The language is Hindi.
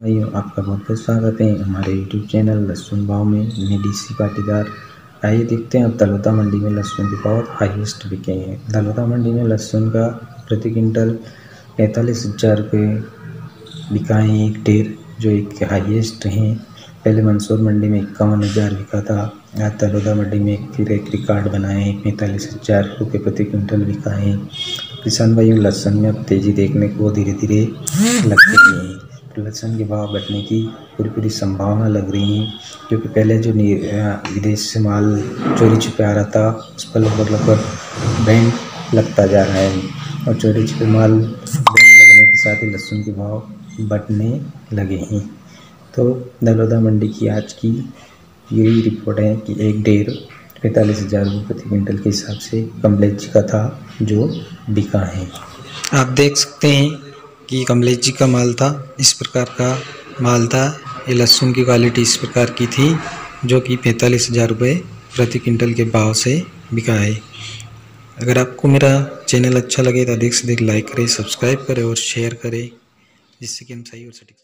भाइयों, आपका बहुत बहुत स्वागत है हमारे YouTube चैनल लहसुन भाव में। मैं डीसी पाटीदार। आइए देखते हैं अब दलौदा मंडी में लहसुन के बहुत हाईएस्ट बिके हैं। दलौदा मंडी में लहसुन का प्रति क्विंटल पैंतालीस हज़ार रुपये बिका है एक ढेर जो एक हाईएस्ट हैं। पहले मंसूर मंडी में इक्यावन हज़ार बिका था। आज दलौदा मंडी में फिर एक रिकॉर्ड बनाए हैं, पैंतालीस हज़ार रुपये प्रति क्विंटल बिका है। किसान भाइयों लहसुन में अब तेज़ी देखने को धीरे धीरे लग चुकी है। लहसुन के भाव घटने की पूरी पूरी संभावना लग रही है, क्योंकि पहले जो विदेश से माल चोरी छुपे आ रहा था, उस पर लगभग लगभग बैंड लगता जा रहा है और चोरी छुपे माल बैंड लगने के साथ ही लहसुन के भाव बढ़ने लगे हैं। तो दलोदा मंडी की आज की यही रिपोर्ट है कि एक डेढ़ पैंतालीस हज़ार रुपये प्रति क्विंटल के हिसाब से कमलेज का था जो बिका है। आप देख सकते हैं कि कमलेश जी का माल था, इस प्रकार का माल था। ये लहसुन की क्वालिटी इस प्रकार की थी, जो कि पैंतालीस हज़ार रुपये प्रति क्विंटल के भाव से बिका है अगर आपको मेरा चैनल अच्छा लगे तो अधिक से अधिक लाइक करें, सब्सक्राइब करें और शेयर करें, जिससे कि हम सही और सटीक